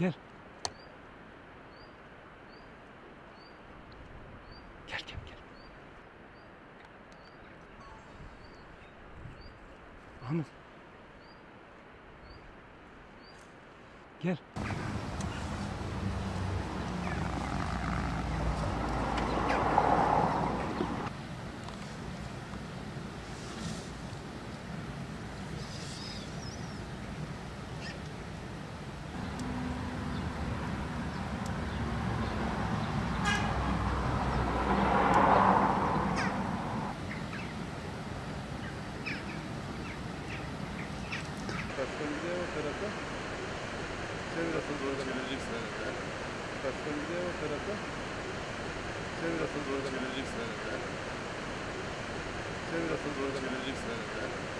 Gel. Gel gel gel. Ahmet. Gel. Başkan gidiyor o tarafa. Sen nasıl doğru geleceksin herhalde. Başkan gidiyor o tarafa. Sen nasıl doğru geleceksin herhalde. Sen nasıl doğru geleceksin herhalde.